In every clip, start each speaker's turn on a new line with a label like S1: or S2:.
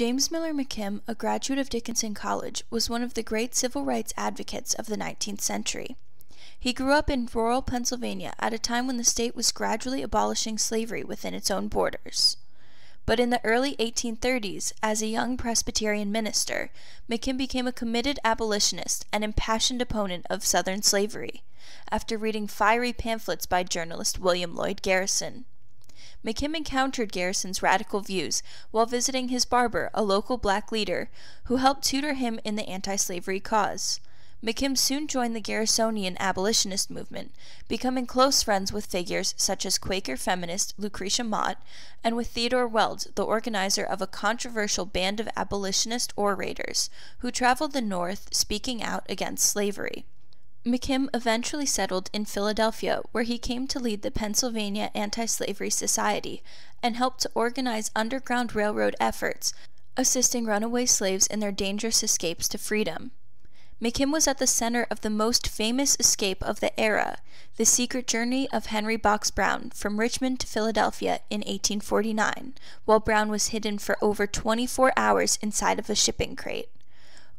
S1: James Miller McKim, a graduate of Dickinson College, was one of the great civil rights advocates of the 19th century. He grew up in rural Pennsylvania at a time when the state was gradually abolishing slavery within its own borders. But in the early 1830s, as a young Presbyterian minister, McKim became a committed abolitionist and impassioned opponent of Southern slavery, after reading fiery pamphlets by journalist William Lloyd Garrison. McKim encountered Garrison's radical views while visiting his barber, a local black leader, who helped tutor him in the anti slavery cause. McKim soon joined the Garrisonian abolitionist movement, becoming close friends with figures such as Quaker feminist Lucretia Mott and with Theodore Weld, the organizer of a controversial band of abolitionist orators who traveled the North speaking out against slavery. McKim eventually settled in Philadelphia, where he came to lead the Pennsylvania Anti Slavery Society and helped to organize Underground Railroad efforts, assisting runaway slaves in their dangerous escapes to freedom. McKim was at the center of the most famous escape of the era, the secret journey of Henry Box Brown from Richmond to Philadelphia in 1849, while Brown was hidden for over 24 hours inside of a shipping crate.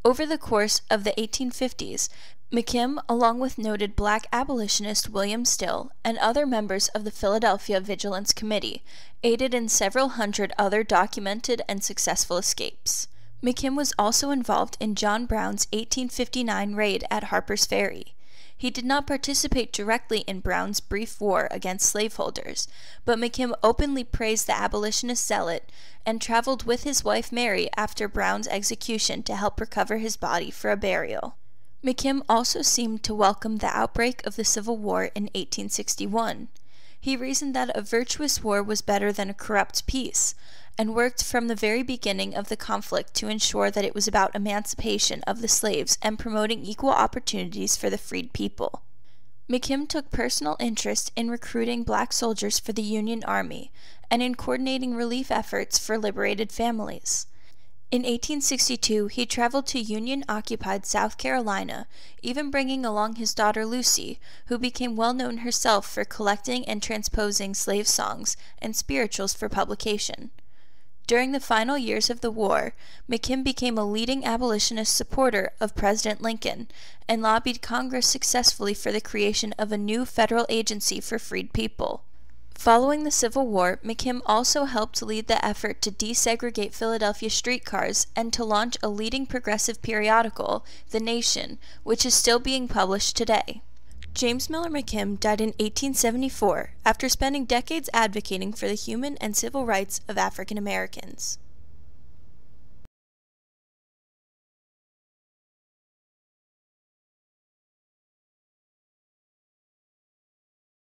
S1: Over the course of the 1850s, McKim, along with noted black abolitionist William Still and other members of the Philadelphia Vigilance Committee, aided in several hundred other documented and successful escapes. McKim was also involved in John Brown's 1859 raid at Harper's Ferry. He did not participate directly in Brown's brief war against slaveholders, but McKim openly praised the abolitionist zealot and traveled with his wife Mary after Brown's execution to help recover his body for a burial. McKim also seemed to welcome the outbreak of the Civil War in 1861. He reasoned that a virtuous war was better than a corrupt peace, and worked from the very beginning of the conflict to ensure that it was about emancipation of the slaves and promoting equal opportunities for the freed people. McKim took personal interest in recruiting black soldiers for the Union Army and in coordinating relief efforts for liberated families. In 1862, he traveled to Union occupied South Carolina, even bringing along his daughter Lucy, who became well known herself for collecting and transposing slave songs and spirituals for publication. During the final years of the war, McKim became a leading abolitionist supporter of President Lincoln and lobbied Congress successfully for the creation of a new federal agency for freed people. Following the Civil War, McKim also helped lead the effort to desegregate Philadelphia streetcars and to launch a leading progressive periodical, The Nation, which is still being published today. James Miller McKim died in 1874 after spending decades advocating for the human and civil rights of African Americans.